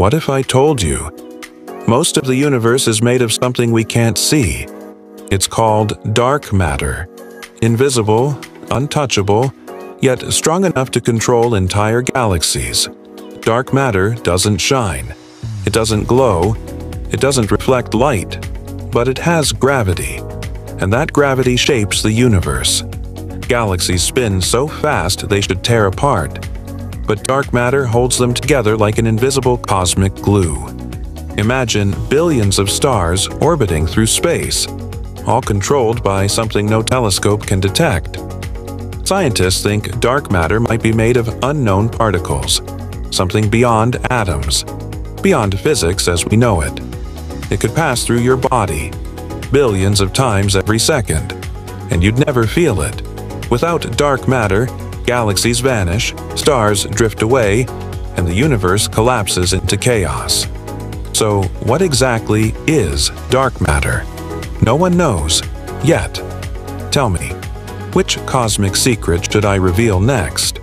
What if I told you? Most of the universe is made of something we can't see. It's called dark matter. Invisible, untouchable, yet strong enough to control entire galaxies. Dark matter doesn't shine. It doesn't glow. It doesn't reflect light. But it has gravity. And that gravity shapes the universe. Galaxies spin so fast they should tear apart. But dark matter holds them together like an invisible cosmic glue. Imagine billions of stars orbiting through space, all controlled by something no telescope can detect. Scientists think dark matter might be made of unknown particles, something beyond atoms, beyond physics as we know it. It could pass through your body, billions of times every second, and you'd never feel it. Without dark matter, galaxies vanish, stars drift away, and the universe collapses into chaos. So, what exactly is dark matter? No one knows, yet. Tell me, which cosmic secret should I reveal next?